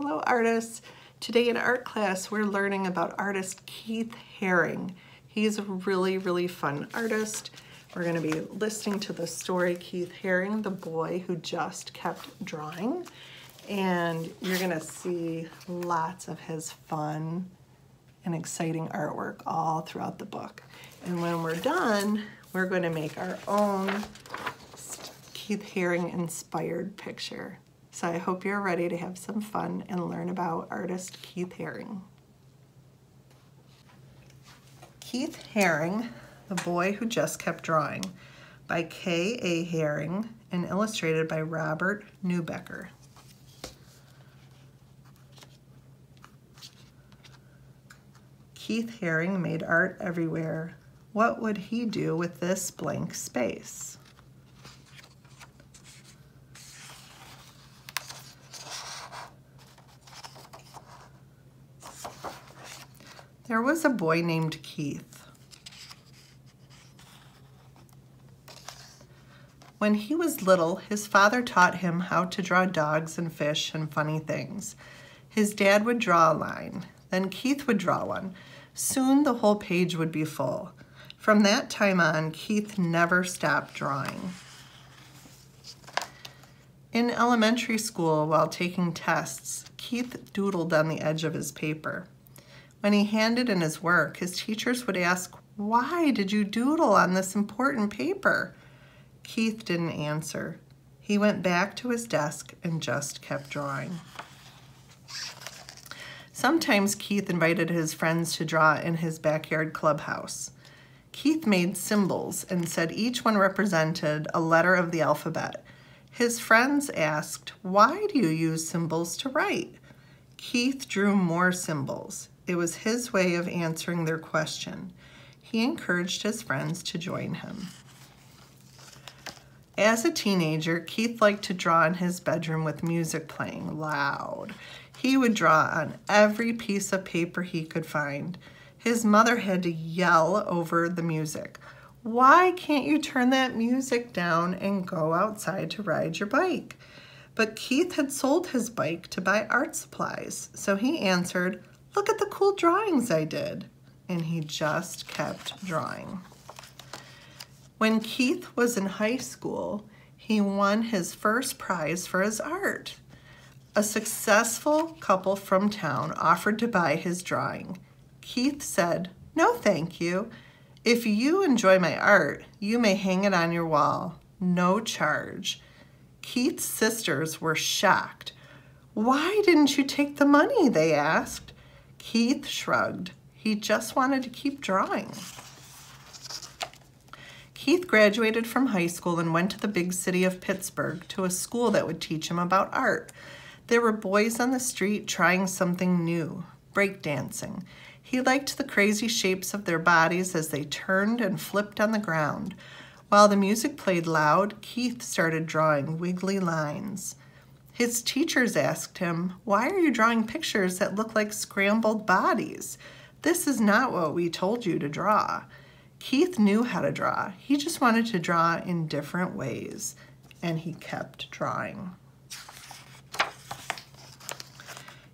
Hello artists. Today in art class we're learning about artist Keith Haring. He's a really, really fun artist. We're going to be listening to the story Keith Haring, the boy who just kept drawing. And you're going to see lots of his fun and exciting artwork all throughout the book. And when we're done, we're going to make our own Keith Haring inspired picture. So I hope you're ready to have some fun and learn about artist Keith Haring. Keith Haring, The Boy Who Just Kept Drawing by K. A. Haring and illustrated by Robert Neubecker. Keith Haring made art everywhere. What would he do with this blank space? There was a boy named Keith. When he was little, his father taught him how to draw dogs and fish and funny things. His dad would draw a line, then Keith would draw one. Soon the whole page would be full. From that time on, Keith never stopped drawing. In elementary school, while taking tests, Keith doodled on the edge of his paper. When he handed in his work, his teachers would ask, why did you doodle on this important paper? Keith didn't answer. He went back to his desk and just kept drawing. Sometimes Keith invited his friends to draw in his backyard clubhouse. Keith made symbols and said each one represented a letter of the alphabet. His friends asked, why do you use symbols to write? Keith drew more symbols. It was his way of answering their question. He encouraged his friends to join him. As a teenager, Keith liked to draw in his bedroom with music playing loud. He would draw on every piece of paper he could find. His mother had to yell over the music. Why can't you turn that music down and go outside to ride your bike? But Keith had sold his bike to buy art supplies, so he answered, Look at the cool drawings I did. And he just kept drawing. When Keith was in high school, he won his first prize for his art. A successful couple from town offered to buy his drawing. Keith said, no thank you. If you enjoy my art, you may hang it on your wall, no charge. Keith's sisters were shocked. Why didn't you take the money, they asked. Keith shrugged. He just wanted to keep drawing. Keith graduated from high school and went to the big city of Pittsburgh to a school that would teach him about art. There were boys on the street trying something new, breakdancing. He liked the crazy shapes of their bodies as they turned and flipped on the ground. While the music played loud, Keith started drawing wiggly lines. His teachers asked him, why are you drawing pictures that look like scrambled bodies? This is not what we told you to draw. Keith knew how to draw. He just wanted to draw in different ways, and he kept drawing.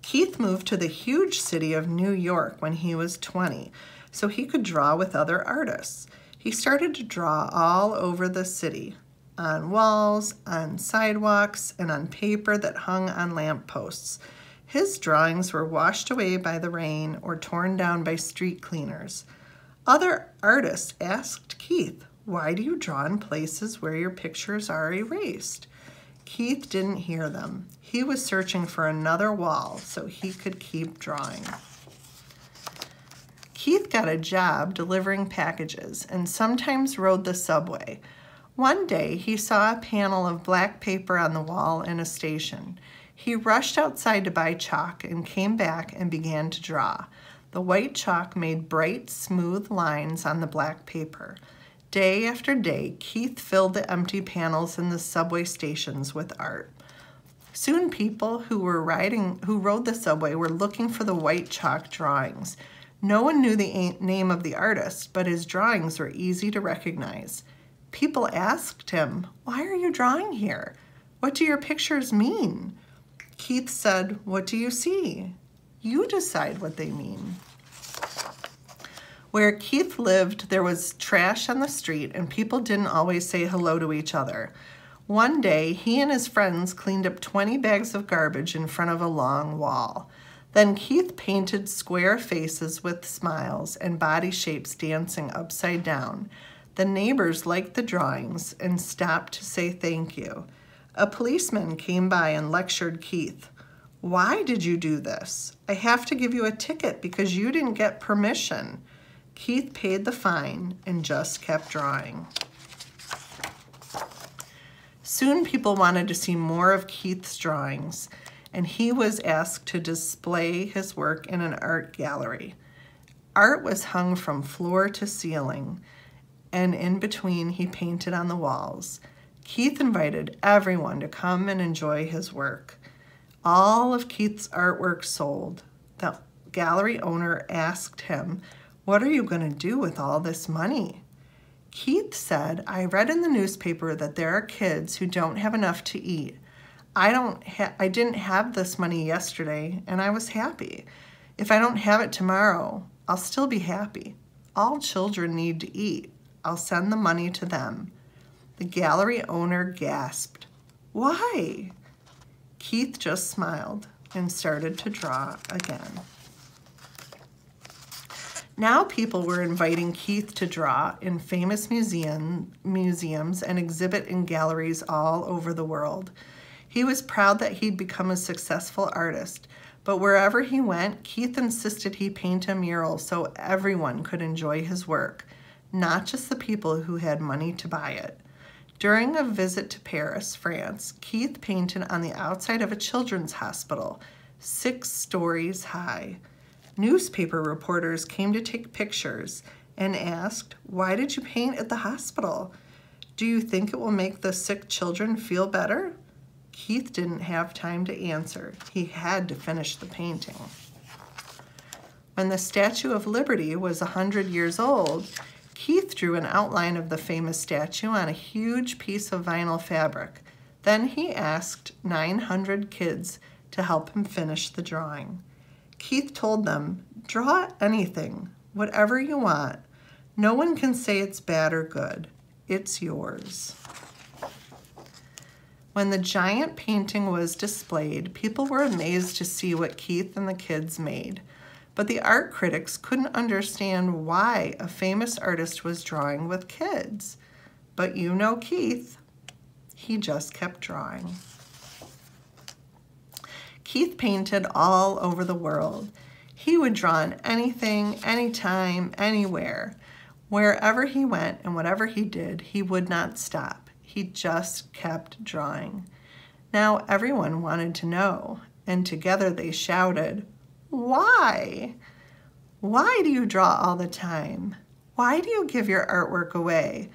Keith moved to the huge city of New York when he was 20, so he could draw with other artists. He started to draw all over the city, on walls, on sidewalks, and on paper that hung on lampposts. His drawings were washed away by the rain or torn down by street cleaners. Other artists asked Keith, why do you draw in places where your pictures are erased? Keith didn't hear them. He was searching for another wall so he could keep drawing. Keith got a job delivering packages and sometimes rode the subway, one day he saw a panel of black paper on the wall in a station. He rushed outside to buy chalk and came back and began to draw. The white chalk made bright, smooth lines on the black paper. Day after day, Keith filled the empty panels in the subway stations with art. Soon people who were riding, who rode the subway were looking for the white chalk drawings. No one knew the name of the artist, but his drawings were easy to recognize. People asked him, why are you drawing here? What do your pictures mean? Keith said, What do you see? You decide what they mean. Where Keith lived, there was trash on the street, and people didn't always say hello to each other. One day, he and his friends cleaned up 20 bags of garbage in front of a long wall. Then Keith painted square faces with smiles and body shapes dancing upside down. The neighbors liked the drawings and stopped to say thank you. A policeman came by and lectured Keith. Why did you do this? I have to give you a ticket because you didn't get permission. Keith paid the fine and just kept drawing. Soon people wanted to see more of Keith's drawings and he was asked to display his work in an art gallery. Art was hung from floor to ceiling, and in between he painted on the walls. Keith invited everyone to come and enjoy his work. All of Keith's artwork sold. The gallery owner asked him, What are you going to do with all this money? Keith said, I read in the newspaper that there are kids who don't have enough to eat. I don't I didn't have this money yesterday and I was happy. If I don't have it tomorrow, I'll still be happy. All children need to eat. I'll send the money to them. The gallery owner gasped. Why? Keith just smiled and started to draw again. Now people were inviting Keith to draw in famous museum, museums and exhibit in galleries all over the world. He was proud that he'd become a successful artist, but wherever he went, Keith insisted he paint a mural so everyone could enjoy his work, not just the people who had money to buy it. During a visit to Paris, France, Keith painted on the outside of a children's hospital, six stories high. Newspaper reporters came to take pictures and asked, Why did you paint at the hospital? Do you think it will make the sick children feel better? Keith didn't have time to answer. He had to finish the painting. When the Statue of Liberty was a 100 years old, Keith drew an outline of the famous statue on a huge piece of vinyl fabric. Then he asked 900 kids to help him finish the drawing. Keith told them, draw anything, whatever you want. No one can say it's bad or good. It's yours. When the giant painting was displayed, people were amazed to see what Keith and the kids made. But the art critics couldn't understand why a famous artist was drawing with kids. But you know Keith, he just kept drawing. Keith painted all over the world. He would draw on anything, anytime, anywhere. Wherever he went and whatever he did, he would not stop. He just kept drawing. Now everyone wanted to know, and together they shouted, Why? Why do you draw all the time? Why do you give your artwork away?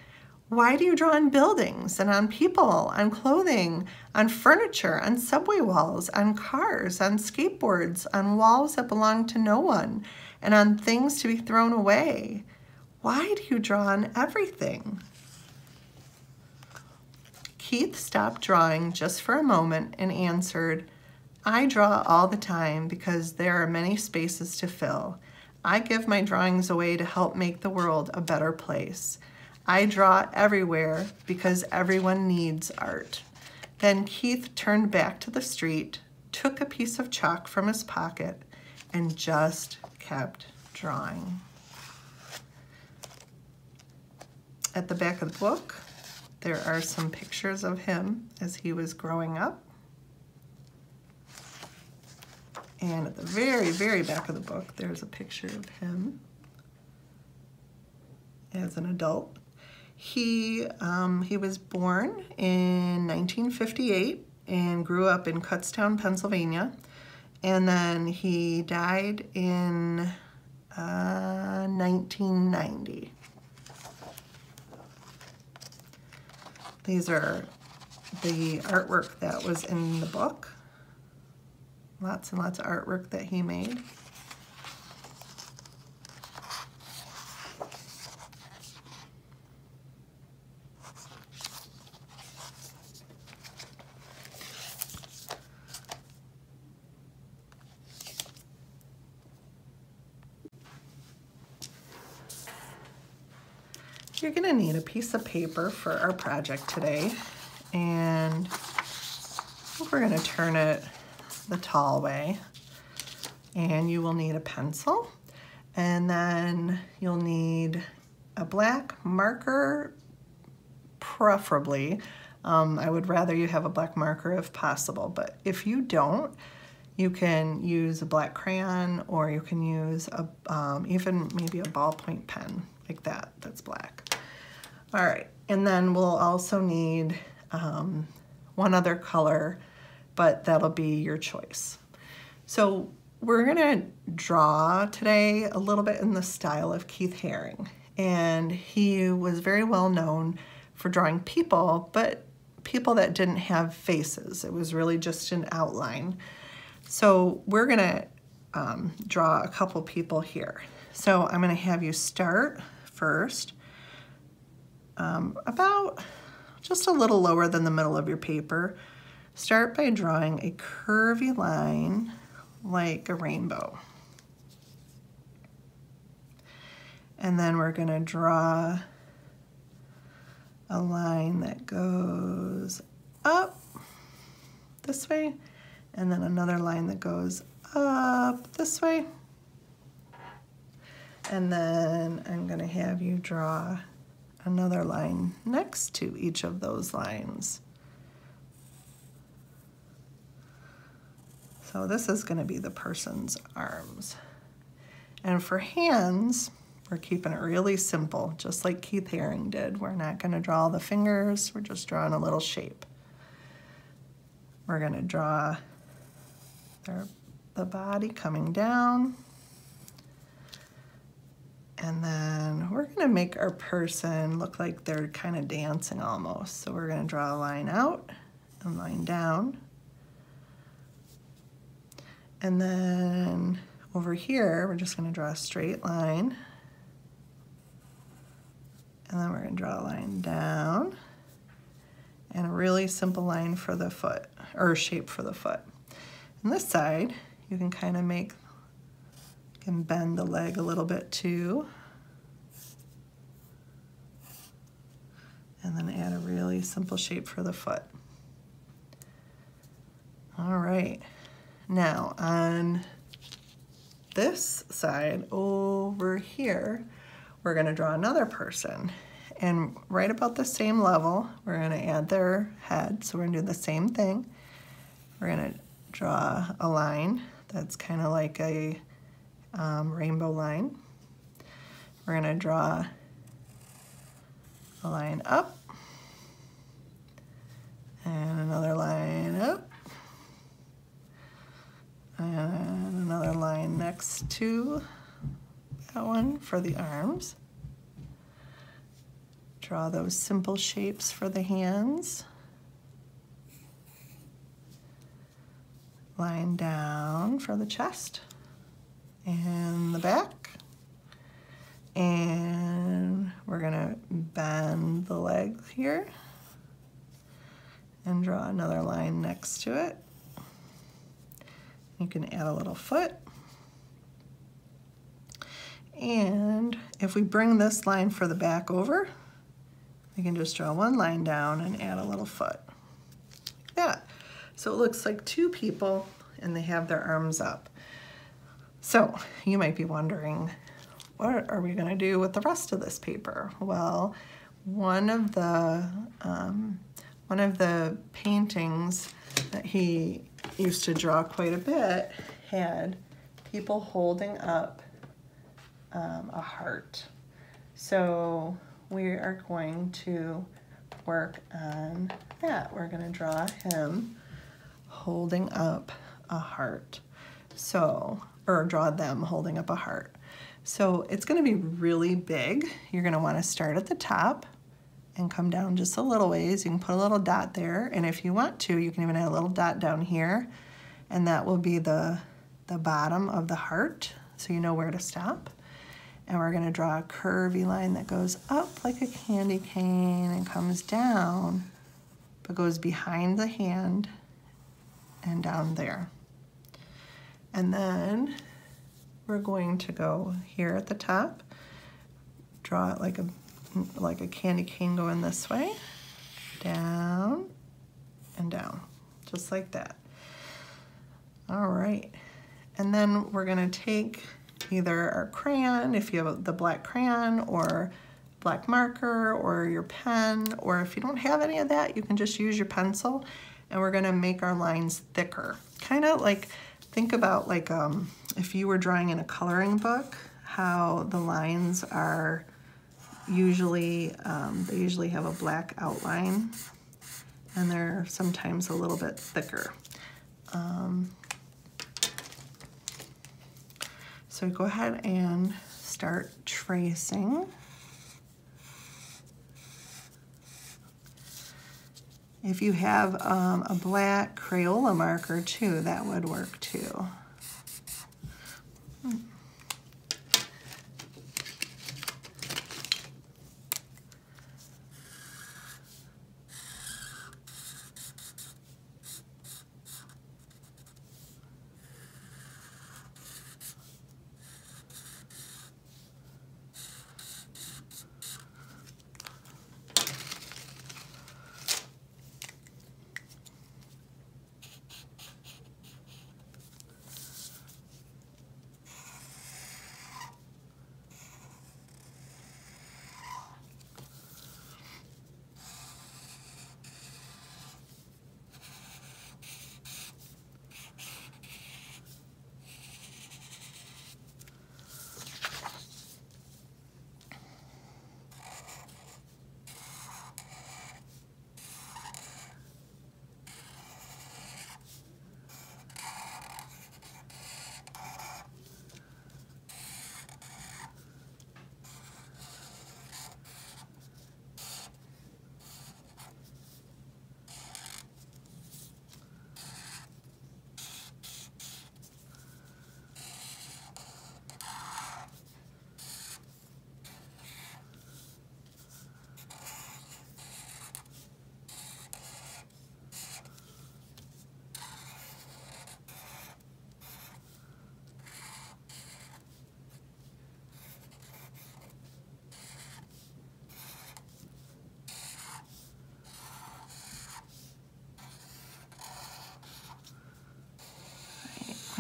Why do you draw on buildings and on people, on clothing, on furniture, on subway walls, on cars, on skateboards, on walls that belong to no one, and on things to be thrown away? Why do you draw on everything? Keith stopped drawing just for a moment and answered, I draw all the time because there are many spaces to fill. I give my drawings away to help make the world a better place. I draw everywhere because everyone needs art. Then Keith turned back to the street, took a piece of chalk from his pocket, and just kept drawing. At the back of the book, there are some pictures of him as he was growing up. And at the very, very back of the book, there's a picture of him as an adult. He, um, he was born in 1958 and grew up in Kutztown, Pennsylvania. And then he died in uh, 1990. These are the artwork that was in the book. Lots and lots of artwork that he made. You're gonna need a piece of paper for our project today. And we're gonna turn it the tall way. And you will need a pencil. And then you'll need a black marker, preferably. Um, I would rather you have a black marker if possible, but if you don't, you can use a black crayon or you can use a, um, even maybe a ballpoint pen like that, that's black. All right, and then we'll also need um, one other color, but that'll be your choice. So we're gonna draw today a little bit in the style of Keith Haring. And he was very well known for drawing people, but people that didn't have faces. It was really just an outline. So we're gonna um, draw a couple people here. So I'm gonna have you start first um, about just a little lower than the middle of your paper. Start by drawing a curvy line like a rainbow. And then we're gonna draw a line that goes up this way, and then another line that goes up this way. And then I'm gonna have you draw another line next to each of those lines. So this is gonna be the person's arms. And for hands, we're keeping it really simple, just like Keith Haring did. We're not gonna draw the fingers, we're just drawing a little shape. We're gonna draw their, the body coming down. And then we're gonna make our person look like they're kind of dancing almost. So we're gonna draw a line out and line down. And then over here, we're just gonna draw a straight line. And then we're gonna draw a line down and a really simple line for the foot, or shape for the foot. And this side, you can kind of make, can bend the leg a little bit too. And then add a really simple shape for the foot. All right. Now on this side over here, we're gonna draw another person. And right about the same level, we're gonna add their head. So we're gonna do the same thing. We're gonna draw a line that's kind of like a um, rainbow line. We're gonna draw a line up and another line up and another line next to that one for the arms. Draw those simple shapes for the hands. Line down for the chest and the back. And we're gonna bend the leg here and draw another line next to it. You can add a little foot. And if we bring this line for the back over, we can just draw one line down and add a little foot. Like that. So it looks like two people and they have their arms up. So you might be wondering, what are we gonna do with the rest of this paper? Well, one of the, um, one of the paintings that he used to draw quite a bit had people holding up um, a heart. So we are going to work on that. We're going to draw him holding up a heart. So, or draw them holding up a heart. So it's going to be really big. You're going to want to start at the top and come down just a little ways. You can put a little dot there, and if you want to, you can even add a little dot down here, and that will be the, the bottom of the heart, so you know where to stop. And we're gonna draw a curvy line that goes up like a candy cane and comes down, but goes behind the hand and down there. And then we're going to go here at the top, draw it like a like a candy cane going this way, down, and down, just like that. All right, and then we're gonna take either our crayon, if you have the black crayon, or black marker, or your pen, or if you don't have any of that, you can just use your pencil, and we're gonna make our lines thicker. Kind of like, think about like um, if you were drawing in a coloring book, how the lines are usually, um, they usually have a black outline and they're sometimes a little bit thicker. Um, so go ahead and start tracing. If you have um, a black Crayola marker too, that would work too.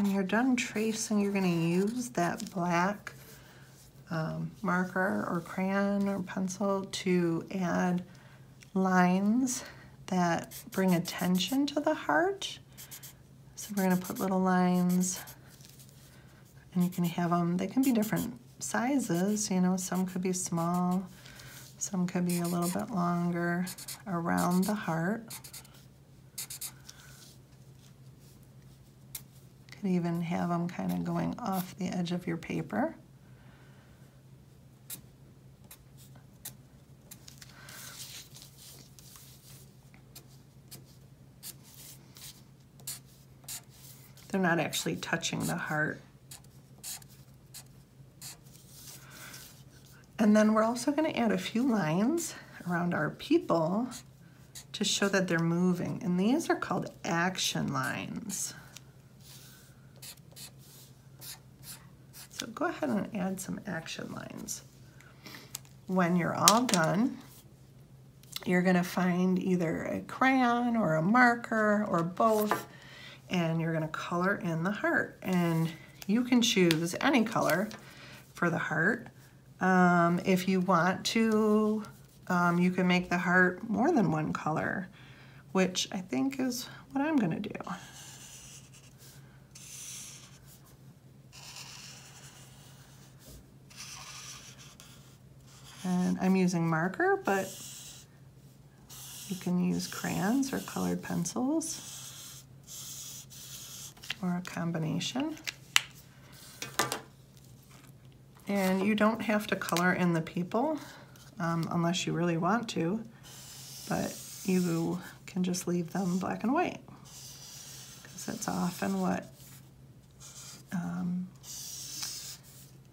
When you're done tracing, you're going to use that black um, marker or crayon or pencil to add lines that bring attention to the heart. So we're going to put little lines and you can have them, they can be different sizes, you know, some could be small, some could be a little bit longer around the heart. Could even have them kind of going off the edge of your paper. They're not actually touching the heart. And then we're also going to add a few lines around our people to show that they're moving. And these are called action lines. So go ahead and add some action lines. When you're all done, you're gonna find either a crayon or a marker or both, and you're gonna color in the heart. And you can choose any color for the heart. Um, if you want to, um, you can make the heart more than one color, which I think is what I'm gonna do. And I'm using marker, but you can use crayons or colored pencils or a combination. And you don't have to color in the people um, unless you really want to, but you can just leave them black and white because that's often what um,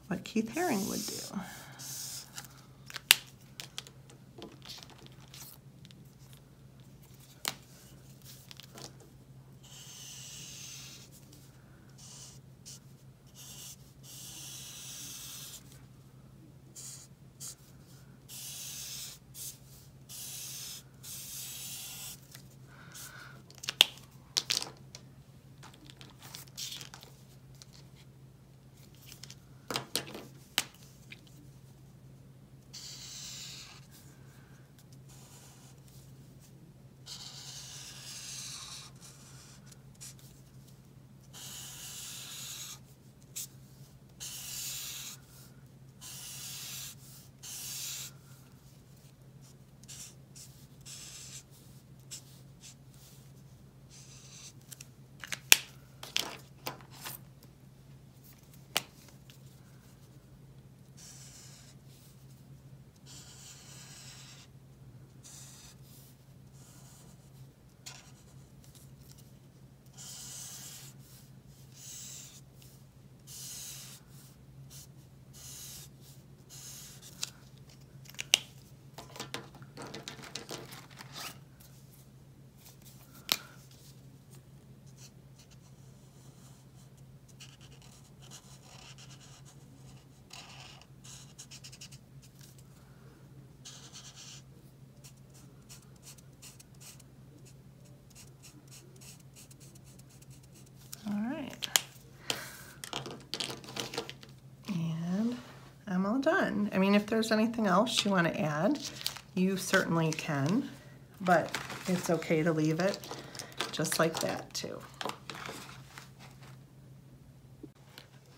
what Keith Haring would do. Done. I mean, if there's anything else you want to add, you certainly can, but it's okay to leave it just like that too.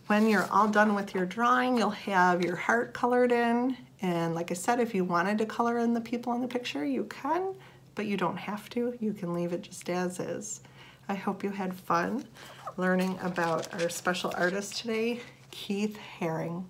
When you're all done with your drawing, you'll have your heart colored in. And like I said, if you wanted to color in the people in the picture, you can, but you don't have to. You can leave it just as is. I hope you had fun learning about our special artist today, Keith Haring.